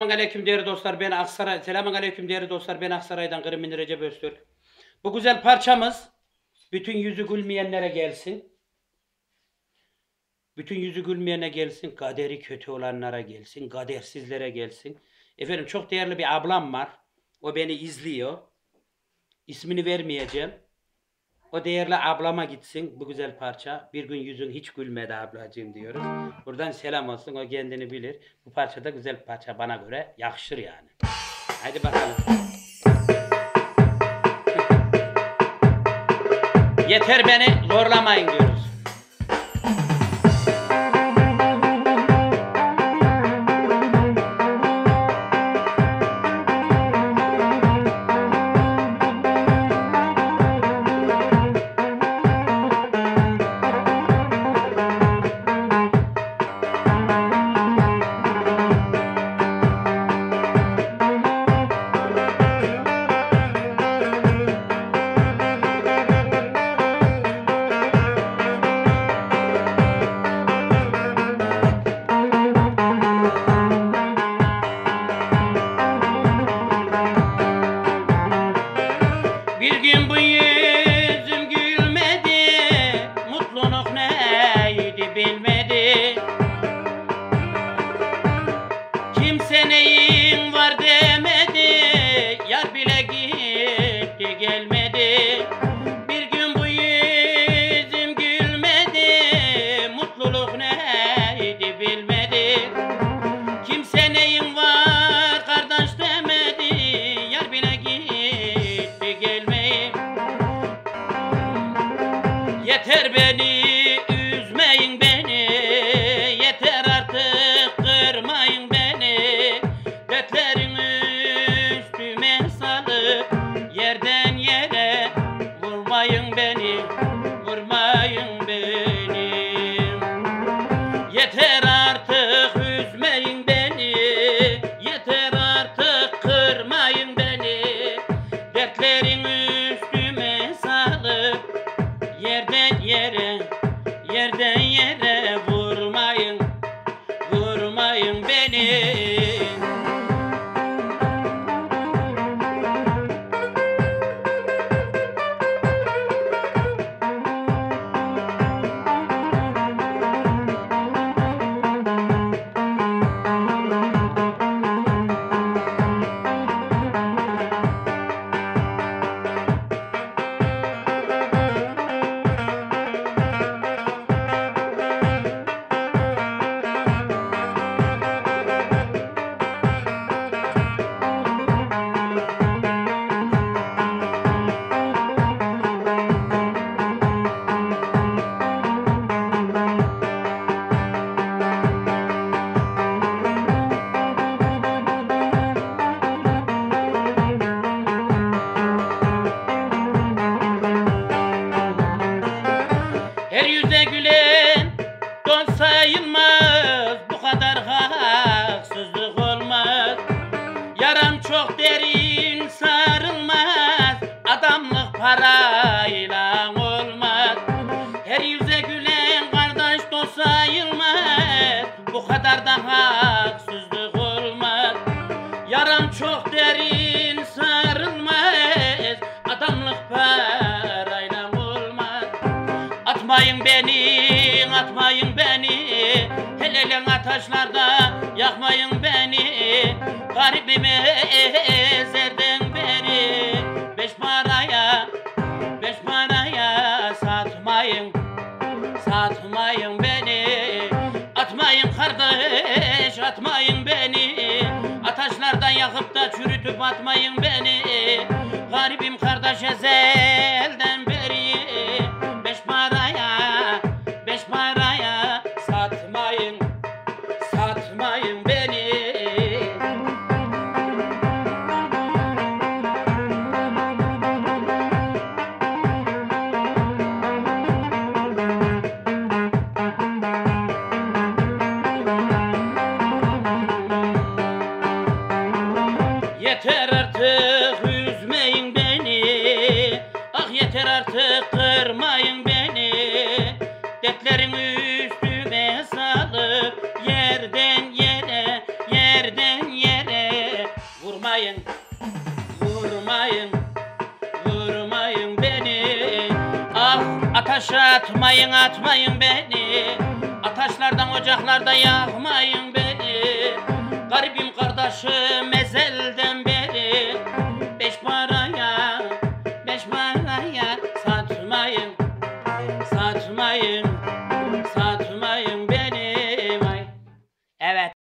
Selamun aleyküm değerli dostlar. Ben Aksaray. Selamun aleyküm değerli dostlar. Ben Aksaray'dan Kırımın Recep Öztürk. Bu güzel parçamız bütün yüzü gülmeyenlere gelsin. Bütün yüzü gülmeyene gelsin. Kaderi kötü olanlara gelsin. Kadersizlere gelsin. Efendim çok değerli bir ablam var. O beni izliyor. İsmini vermeyeceğim. O değerli ablama gitsin bu güzel parça. Bir gün yüzün hiç gülmedi ablacığım diyoruz. Buradan selam olsun o kendini bilir. Bu parça da güzel parça bana göre yakışır yani. Hadi bakalım. Yeter beni zorlamayın diyoruz. Yar bile gitti gelmedi. Bir gün bu yüzüm gülmedi, mutluluk neydi bilmedi. Kimse neyin var kardeş demedi Yar bile gitti gelmeyi Yeter beni Yerden yere vurmayın don sayılmaz Bu kadar haksızlık olmaz. Yaram çok derin sarılmaz Adamlık parayla olmaz. Her yüze gülen kardeş dost sayılmaz Bu kadar da haksızlık olmaz. Yaram çok derin sarılmaz Adamlık parayla olmaz. Atmayın beni, atmayın Hele ateşlerde yakmayın beni. Garibimi ezerden beni. Beş paraya, beş paraya satmayın Satmayın beni. Atmayın kardeş atmayın beni. Ataşlardan yakıp da çürütüp atmayın beni. Garibim kardeş ezelden Ateşe atmayın atmayın beni. Ateşlerden ocaklarda yakmayın beni. Garibim kardeşim